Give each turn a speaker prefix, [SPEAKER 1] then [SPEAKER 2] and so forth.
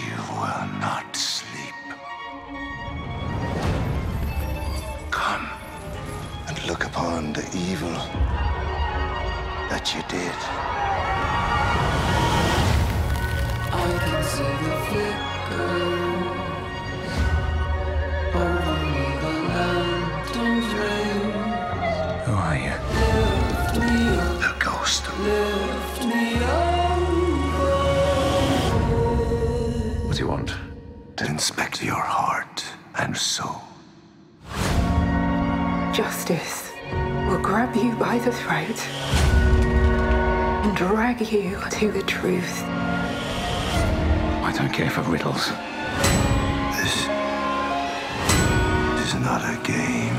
[SPEAKER 1] You will not sleep. Come and look upon the evil that you did.
[SPEAKER 2] I can see the flicker over me, the lantern's rays.
[SPEAKER 1] Who are you? The ghost. You want? To inspect your heart and soul.
[SPEAKER 3] Justice will grab you by the throat and drag you to the truth.
[SPEAKER 1] I don't care for riddles. This is not a game.